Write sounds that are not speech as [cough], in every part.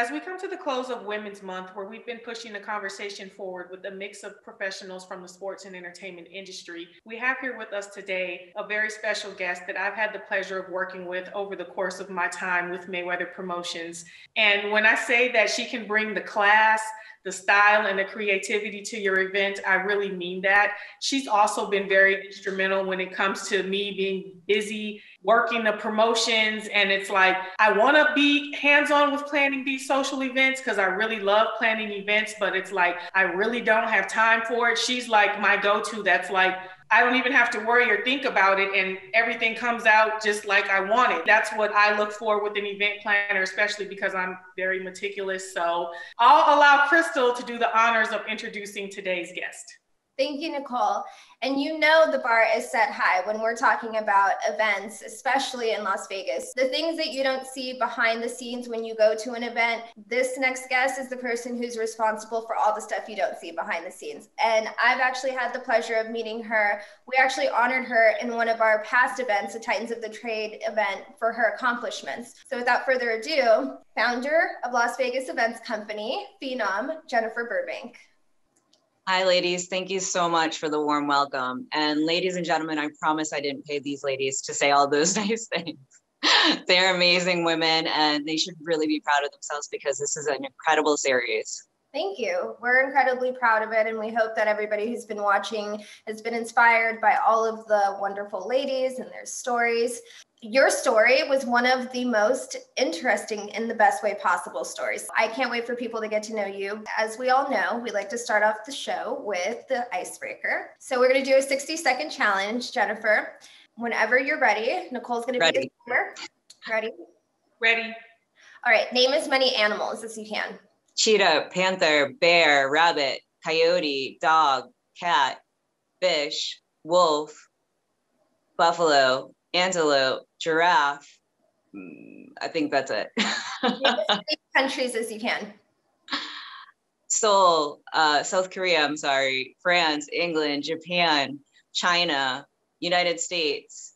As we come to the close of Women's Month, where we've been pushing the conversation forward with a mix of professionals from the sports and entertainment industry, we have here with us today a very special guest that I've had the pleasure of working with over the course of my time with Mayweather Promotions. And when I say that she can bring the class, the style and the creativity to your event. I really mean that. She's also been very instrumental when it comes to me being busy working the promotions. And it's like, I want to be hands on with planning these social events because I really love planning events, but it's like, I really don't have time for it. She's like my go to that's like, I don't even have to worry or think about it, and everything comes out just like I want it. That's what I look for with an event planner, especially because I'm very meticulous. So I'll allow Crystal to do the honors of introducing today's guest. Thank you, Nicole. And you know the bar is set high when we're talking about events, especially in Las Vegas. The things that you don't see behind the scenes when you go to an event, this next guest is the person who's responsible for all the stuff you don't see behind the scenes. And I've actually had the pleasure of meeting her. We actually honored her in one of our past events, the Titans of the Trade event, for her accomplishments. So without further ado, founder of Las Vegas Events Company, FNOM, Jennifer Burbank. Hi, ladies. Thank you so much for the warm welcome. And ladies and gentlemen, I promise I didn't pay these ladies to say all those [laughs] nice things. They're amazing women and they should really be proud of themselves because this is an incredible series. Thank you. We're incredibly proud of it, and we hope that everybody who's been watching has been inspired by all of the wonderful ladies and their stories your story was one of the most interesting in the best way possible stories. I can't wait for people to get to know you. As we all know, we like to start off the show with the icebreaker. So we're going to do a 60 second challenge, Jennifer. Whenever you're ready, Nicole's going to be the timer. Ready? Ready. All right. Name as many animals as you can. Cheetah, panther, bear, rabbit, coyote, dog, cat, fish, wolf, buffalo, antelope, giraffe. Mm, I think that's it. [laughs] countries as you can. Seoul, uh, South Korea, I'm sorry, France, England, Japan, China, United States,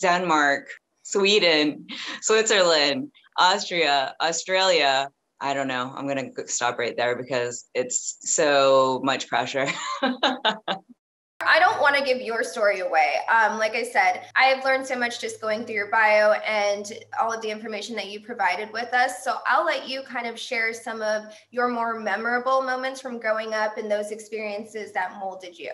Denmark, Sweden, Switzerland, Austria, Australia. I don't know. I'm going to stop right there because it's so much pressure. [laughs] I don't want to give your story away. Um, like I said, I have learned so much just going through your bio and all of the information that you provided with us. So I'll let you kind of share some of your more memorable moments from growing up and those experiences that molded you.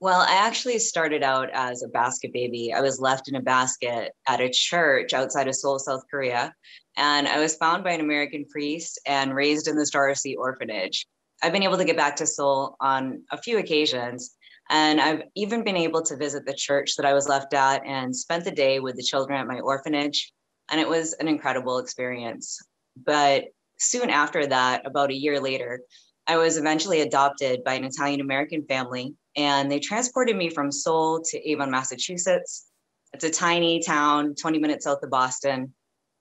Well, I actually started out as a basket baby. I was left in a basket at a church outside of Seoul, South Korea. And I was found by an American priest and raised in the Star Sea Orphanage. I've been able to get back to Seoul on a few occasions. And I've even been able to visit the church that I was left at and spent the day with the children at my orphanage. And it was an incredible experience. But soon after that, about a year later, I was eventually adopted by an Italian American family, and they transported me from Seoul to Avon, Massachusetts. It's a tiny town, 20 minutes south of Boston.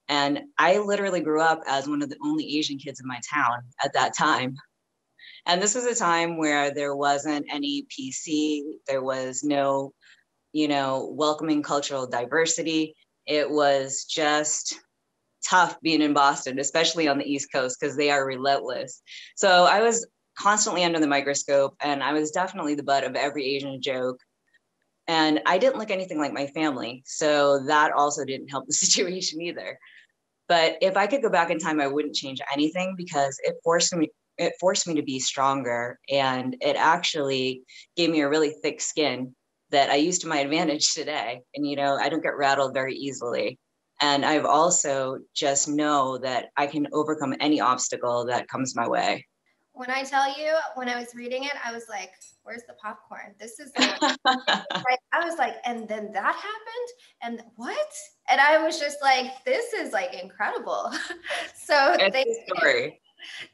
And I literally grew up as one of the only Asian kids in my town at that time. And this was a time where there wasn't any PC, there was no, you know, welcoming cultural diversity. It was just tough being in Boston, especially on the East Coast, because they are relentless. So I was constantly under the microscope, and I was definitely the butt of every Asian joke. And I didn't look anything like my family. So that also didn't help the [laughs] situation either. But if I could go back in time, I wouldn't change anything because it forced me it forced me to be stronger and it actually gave me a really thick skin that I use to my [laughs] advantage today. And, you know, I don't get rattled very easily. And I've also just know that I can overcome any obstacle that comes my way. When I tell you, when I was reading it, I was like, where's the popcorn? This is [laughs] like, like, I was like, and then that happened? And what? And I was just like, this is like incredible. [laughs] so it's they, story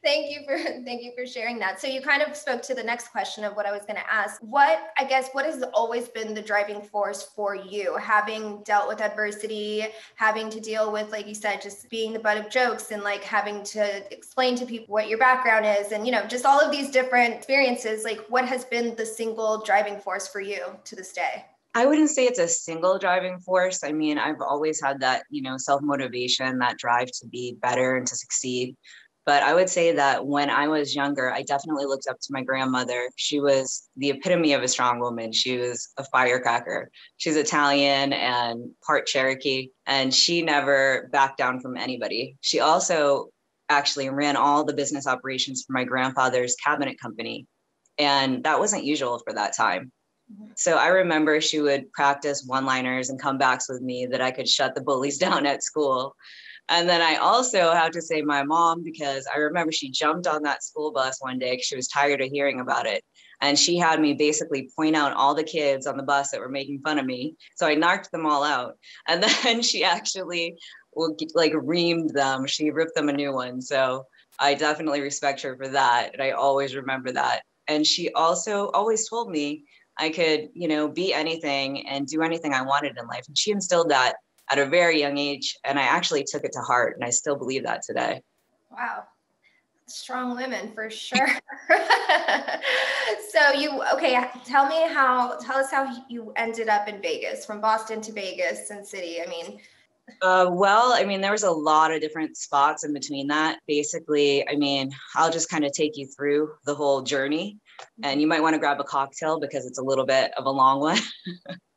thank you for thank you for sharing that so you kind of spoke to the next question of what i was going to ask what i guess what has always been the driving force for you having dealt with adversity having to deal with like you said just being the butt of jokes and like having to explain to people what your background is and you know just all of these different experiences like what has been the single driving force for you to this day I wouldn't say it's a single driving force. I mean, I've always had that, you know, self motivation, that drive to be better and to succeed. But I would say that when I was younger, I definitely looked up to my grandmother. She was the epitome of a strong woman. She was a firecracker. She's Italian and part Cherokee, and she never backed down from anybody. She also actually ran all the business operations for my grandfather's cabinet company. And that wasn't usual for that time. Mm-hmm. So I remember she would practice one liners and comebacks with me that I could shut the bullies [laughs] down at school. And then I also have to say my mom, because I remember she jumped on that school bus one day because she was tired of hearing about it. And she had me basically point out all the kids on the bus that were making fun of me. So I knocked them all out. [laughs] And then she actually like reamed them. She ripped them a new one. So I definitely respect her for that. And I always remember that. And she also always told me I could, you know, be anything and do anything I wanted in life. And she instilled that at a very young age. And I actually took it to heart. And I still believe that today. Wow. Strong women for [laughs] sure. [laughs] so you okay, tell me how tell us how you ended up in Vegas from Boston to Vegas and city. I mean, uh, well, I mean, there was a lot of different spots in between that. Basically, I mean, I'll just kind of take you through the whole journey, and you might want to grab a cocktail because it's a little bit of a long one. [laughs]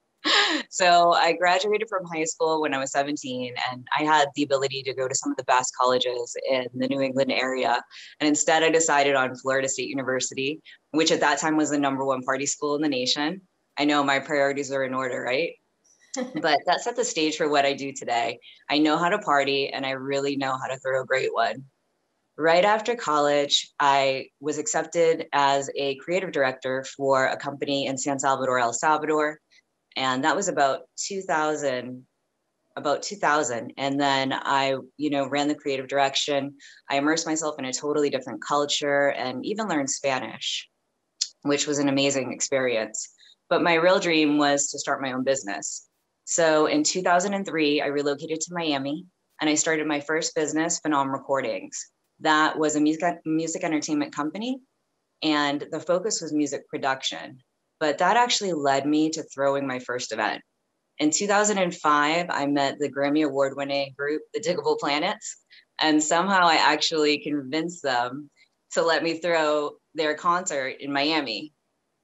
[laughs] so, I graduated from high school when I was 17, and I had the ability to go to some of the best colleges in the New England area. And instead, I decided on Florida State University, which at that time was the number one party school in the nation. I know my priorities are in order, right? [laughs] but that set the stage for what I do today. I know how to party and I really know how to throw a great one. Right after college, I was accepted as a creative director for a company in San Salvador, El Salvador. And that was about 2000, about 2000. And then I, you know, ran the creative direction. I immersed myself in a totally different culture and even learned Spanish, which was an amazing experience. But my real dream was to start my own business. So in 2003, I relocated to Miami and I started my first business, Phenom Recordings. That was a music, music entertainment company, and the focus was music production. But that actually led me to throwing my first event. In 2005, I met the Grammy Award winning group, the Digable Planets, and somehow I actually convinced them to let me throw their concert in Miami.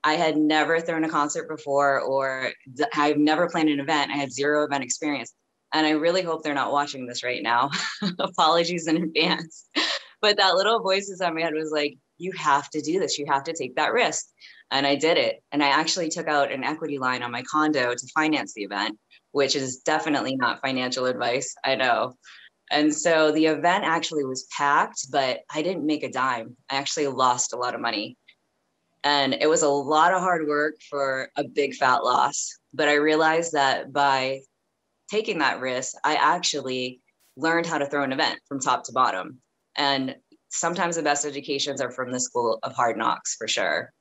I had never thrown a concert before, or I've never planned an event. I had zero event experience. And I really hope they're not watching this right now. [laughs] Apologies in advance. [laughs] But that little voice inside my head was like, you have to do this. You have to take that risk. And I did it. And I actually took out an equity line on my condo to finance the event, which is definitely not financial advice. I know. And so the event actually was packed, but I didn't make a dime. I actually lost a lot of money. And it was a lot of hard work for a big fat loss. But I realized that by taking that risk, I actually learned how to throw an event from top to bottom. And sometimes the best educations are from the school of hard knocks for sure.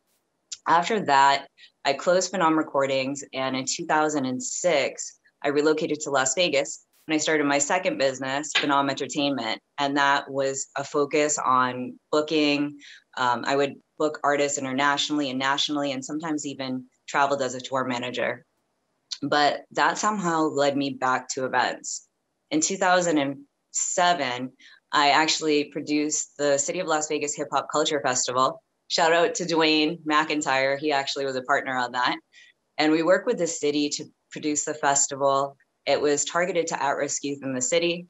After that, I closed Phenom Recordings. And in 2006, I relocated to Las Vegas and I started my second business, Phenom Entertainment. And that was a focus on booking. Um, I would book artists internationally and nationally, and sometimes even traveled as a tour manager. But that somehow led me back to events. In 2007, I actually produced the City of Las Vegas Hip Hop Culture Festival. Shout out to Dwayne McIntyre. He actually was a partner on that. And we worked with the city to produce the festival. It was targeted to at risk youth in the city.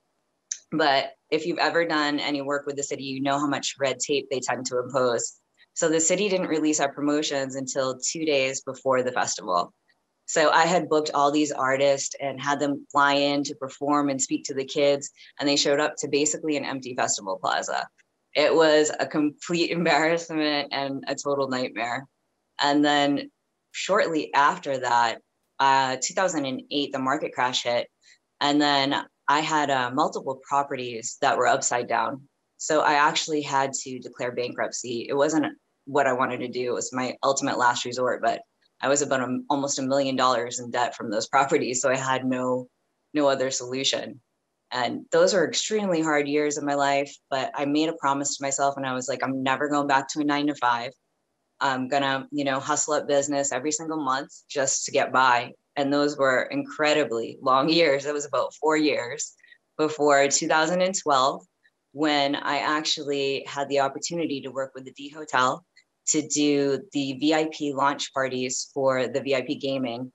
But if you've ever done any work with the city, you know how much red tape they tend to impose. So the city didn't release our promotions until two days before the festival. So I had booked all these artists and had them fly in to perform and speak to the kids, and they showed up to basically an empty festival plaza. It was a complete [laughs] embarrassment and a total nightmare. And then shortly after that, uh, 2008, the market crash hit. And then I had uh, multiple properties that were upside down. So I actually had to declare bankruptcy. It wasn't what I wanted to do. It was my ultimate last resort, but I was about a, almost a million dollars in debt from those [laughs] properties, so I had no no other solution. And those were extremely hard years in my life, but I made a promise to myself and I was like, I'm never going back to a nine to five. I'm gonna, you know, hustle up business every single month just to get by. And those were incredibly long years. It was about four years before 2012 when I actually had the opportunity to work with the D Hotel to do the VIP launch parties for the VIP gaming.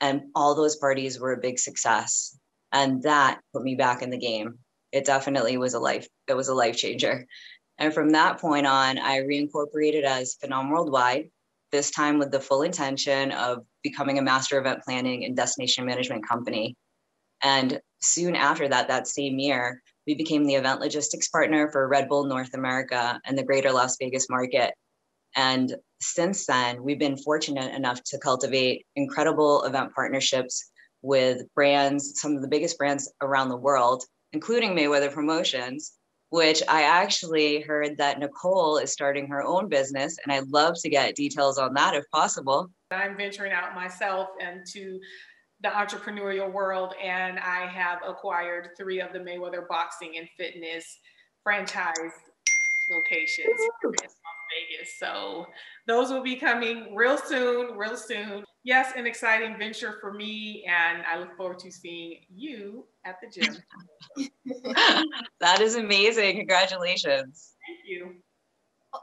And all those parties were a big success. And that put me back in the game. It definitely was a life, it was a life changer. And from that point on, I reincorporated as FNOM Worldwide, this time with the full intention of becoming a master event planning and destination management company. And soon after that, that same year, we became the event logistics partner for Red Bull North America and the greater Las Vegas market. And since then, we've been fortunate enough to cultivate incredible event partnerships with brands, some of the biggest brands around the world, including Mayweather Promotions, which I actually heard that Nicole is starting her own business. And I'd love to get details on that if possible. I'm venturing out myself into the entrepreneurial world, and I have acquired three of the Mayweather Boxing and Fitness franchise locations Vegas. So those will be coming real soon, real soon. Yes, an exciting venture for me, and I look forward to seeing you at the gym. [laughs] [laughs] that is amazing. Congratulations. Thank you.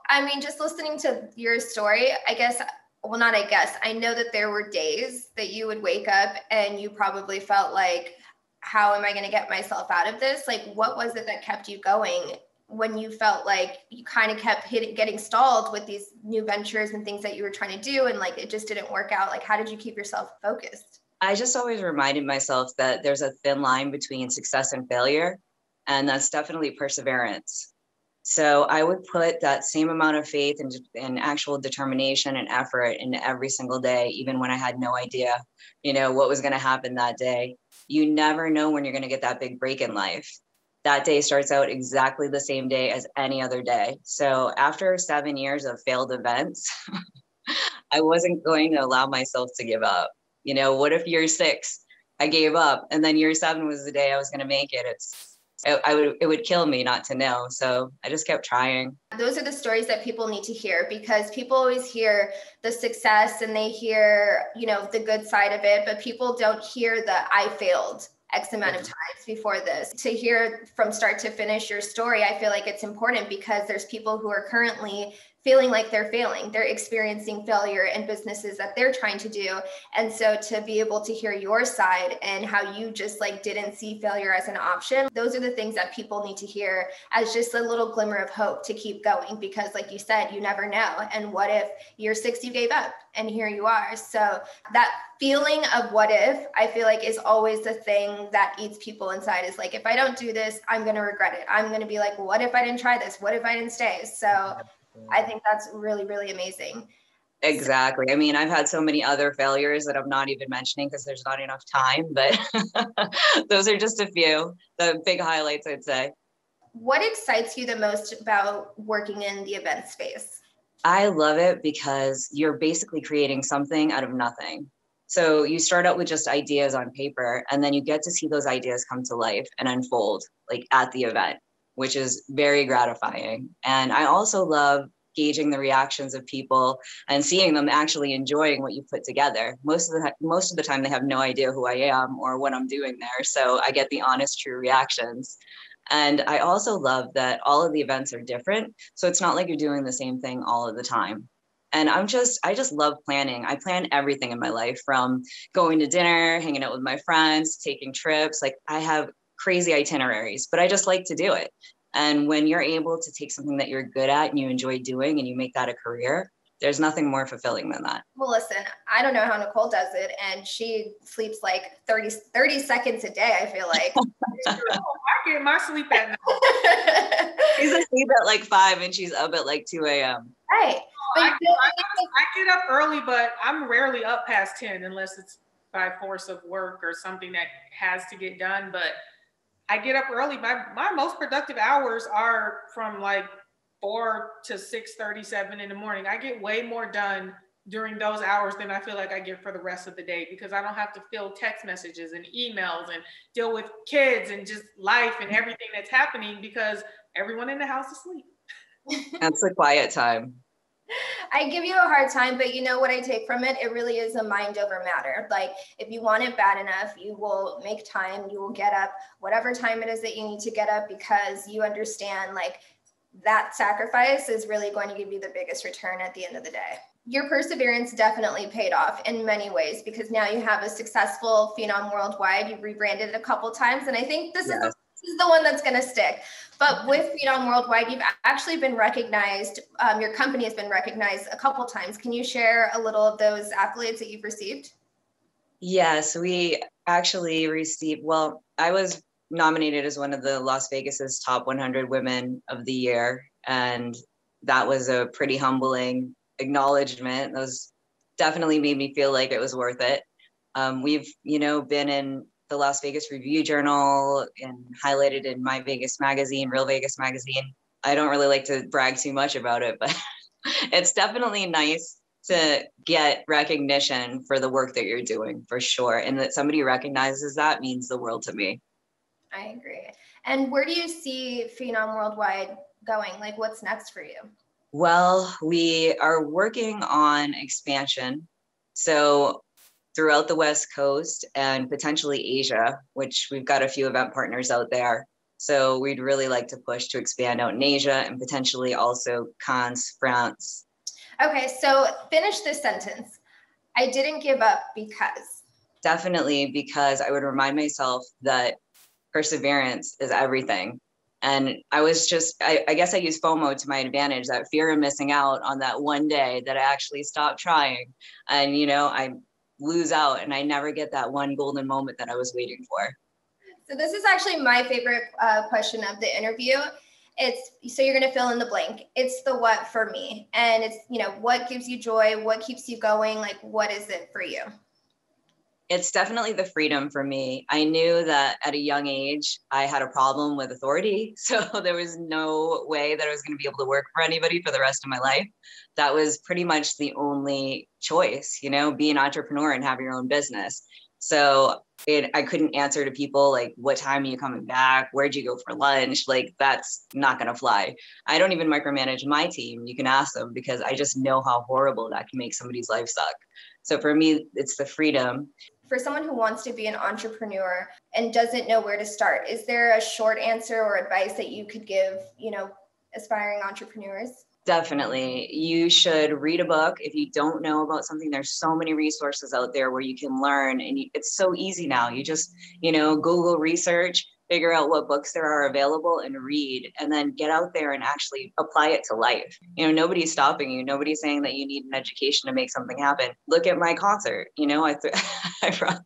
I mean, just listening to your story, I guess well, not I guess, I know that there were days that you would wake up and you probably felt like, how am I going to get myself out of this? Like, what was it that kept you going when you felt like you kind of kept hitting, getting stalled with these new ventures and things that you were trying to do and like it just didn't work out? Like, how did you keep yourself focused? I just always reminded myself that there's a thin line between success and failure, and that's definitely perseverance. So I would put that same amount of faith and, and actual determination and effort in every single day, even when I had no idea, you know, what was going to happen that day. You never know when you're going to get that big break in life. That day starts out exactly the same day as any other day. So after seven years of failed events, [laughs] I wasn't going to allow myself to give up. You know, what if year six, I gave up and then year seven was the day I was going to make it? It's it, I would it would kill me not to know. So I just kept trying. Those are the stories that people need to hear because people always hear the success and they hear, you know, the good side of it, but people don't hear the I failed X amount of times before this. To hear from start to finish your story, I feel like it's important because there's people who are currently feeling like they're failing. They're experiencing failure in businesses that they're trying to do. And so to be able to hear your side and how you just like didn't see failure as an option, those are the things that people need to hear as just a little glimmer of hope to keep going because like you said, you never know. And what if year 6 you gave up and here you are. So that feeling of what if, I feel like is always the thing that eats people inside is like if I don't do this, I'm going to regret it. I'm going to be like, what if I didn't try this? What if I didn't stay? So I think that's really, really amazing. Exactly. I mean, I've had so many other failures that I'm not even mentioning because there's not enough time, but [laughs] those are just a few, the big highlights, I'd say. What excites you the most about working in the event space? I love it because you're basically creating something out of nothing. So you start out with just ideas on paper, and then you get to see those ideas come to life and unfold like at the event which is very gratifying. And I also love gauging the reactions of people and seeing them actually enjoying what you put together. Most of the most of the time they have no idea who I am or what I'm doing there. So I get the honest true reactions. And I also love that all of the events are different. So it's not like you're doing the same thing all of the time. And I'm just, I just love planning. I plan everything in my life from going to dinner, hanging out with my friends, taking trips. Like I have crazy itineraries, but I just like to do it. And when you're able to take something that you're good at and you enjoy doing and you make that a career, there's nothing more fulfilling than that. Well, listen, I don't know how Nicole does it, and she sleeps like 30, 30 seconds a day, I feel like. [laughs] I get my sleep at night. [laughs] she's asleep at like five and she's up at like 2 a.m. Right. Oh, I, I, I get up early, but I'm rarely up past 10 unless it's by force of work or something that has to get done. But I get up early. My my most productive hours are from like four to six thirty seven in the morning. I get way more done during those hours than I feel like I get for the rest of the day because I don't have to fill text messages and emails and deal with kids and just life and everything that's happening because everyone in the house is asleep. That's the quiet time. I give you a hard time, but you know what I take from it? It really is a mind over matter. Like, if you want it bad enough, you will make time, you will get up whatever time it is that you need to get up because you understand, like, that sacrifice is really going to give you the biggest return at the end of the day. Your perseverance definitely paid off in many ways because now you have a successful FNOM Worldwide. You've rebranded a couple times, and I think this yes. is is the one that's going to stick. But with FNOM Worldwide, you've actually been recognized. Um, your company has been recognized a couple times. Can you share a little of those accolades that you've received? Yes, we actually received. Well, I was nominated as one of the Las Vegas's top 100 women of the year, and that was a pretty humbling acknowledgement. Those definitely made me feel like it was worth it. Um, we've, you know, been in the Las Vegas Review Journal and highlighted in My Vegas Magazine, Real Vegas Magazine. I don't really like to brag too much about it, but [laughs] it's definitely nice to get recognition for the work that you're doing for sure. And that somebody recognizes that means the world to me. I agree. And where do you see FNOM Worldwide going? Like, what's next for you? Well, we are working on expansion. So throughout the West Coast and potentially Asia, which we've got a few event partners out there. So we'd really like to push to expand out in Asia and potentially also Cannes, France. Okay, so finish this sentence. I didn't give up because. Definitely because I would remind myself that perseverance is everything. And I was just, I, I guess I use FOMO to my advantage, that fear of missing out on that one day that I actually stopped trying. And, you know, I lose out and I never get that one golden moment that I was waiting for. So this is actually my favorite uh, question of the interview. It's so you're going to fill in the blank. It's the what for me. And it's, you know, what gives you joy? What keeps you going? Like, what is it for you? it's definitely the freedom for me. I knew that at a young age, I had a problem with authority. [laughs] So there was no way that I was going to be able to work for anybody for the rest of my life. That was pretty much the only choice, you know, be an entrepreneur and have your own business. So it, I couldn't answer to people like, what time are you coming back? Where'd you go for lunch? Like, that's not going to fly. I don't even micromanage my team. You can ask them because I just know how horrible that can make somebody's life suck. So for me, it's the freedom for someone who wants to be an entrepreneur and doesn't know where to start is there a short answer or advice that you could give you know aspiring entrepreneurs definitely you should read a book. If you don't know about something there's so many resources out there where you can learn and you, it's so easy now. You just you know google research figure out what books there are available and read and then get out there and actually apply it to life. You know nobody's stopping you. Nobody's saying that you need an education to make something happen. Look at my concert. You know i th- [laughs] i brought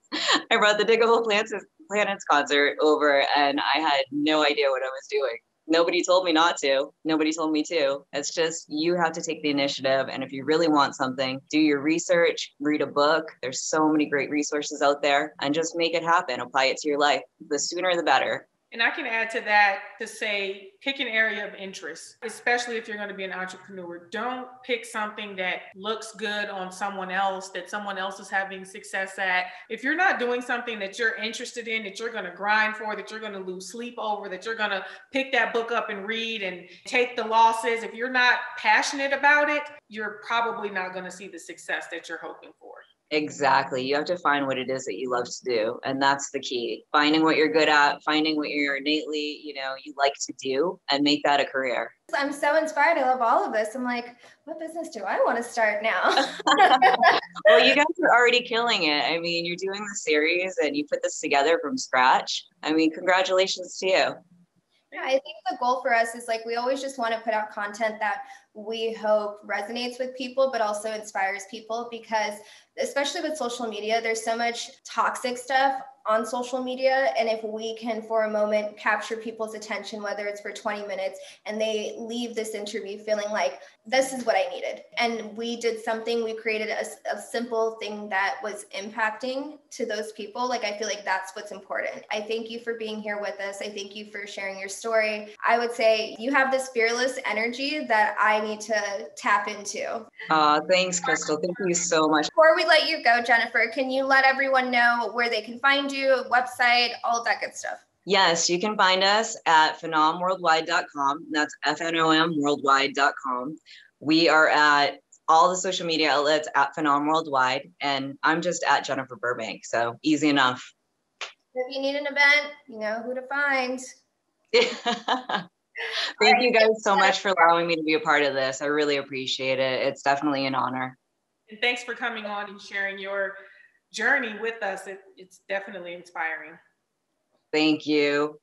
i brought the planets planets concert over and i had no idea what i was doing nobody told me not to. Nobody told me to. It's just you have to take the initiative. And if you really want something, do your research, read a book. There's so many great resources out there and just make it happen. Apply it to your life. The sooner the better. And I can add to that to say pick an area of interest, especially if you're going to be an entrepreneur. Don't pick something that looks good on someone else, that someone else is having success at. If you're not doing something that you're interested in, that you're going to grind for, that you're going to lose sleep over, that you're going to pick that book up and read and take the losses, if you're not passionate about it, you're probably not going to see the success that you're hoping for. Exactly. You have to find what it is that you love to do. And that's the key. Finding what you're good at, finding what you're innately, you know, you like to do and make that a career. I'm so inspired. I love all of this. I'm like, what business do I want to start now? [laughs] well, you guys are already killing it. I mean, you're doing the series and you put this together from scratch. I mean, congratulations to you. Yeah, I think the goal for us is like we always just want to put out content that we hope resonates with people, but also inspires people because, especially with social media, there's so much toxic stuff on social media. And if we can, for a moment, capture people's attention, whether it's for 20 minutes, and they leave this interview feeling like, this is what I needed. And we did something, we created a, a, simple thing that was impacting to those people. Like, I feel like that's what's important. I thank you for being here with us. I thank you for sharing your story. I would say you have this fearless energy that I need to tap into. Uh, thanks, Crystal. Thank you so much. Before we let you go, Jennifer, can you let everyone know where they can find you, website, all of that good stuff? Yes, you can find us at fnomworldwide.com. That's F N O M worldwide.com. We are at all the social media outlets at FNOM Worldwide, and I'm just at Jennifer Burbank. So easy enough. If you need an event, you know who to find. [laughs] Thank you guys so much for allowing me to be a part of this. I really appreciate it. It's definitely an honor. And thanks for coming on and sharing your journey with us, it, it's definitely inspiring. Thank you.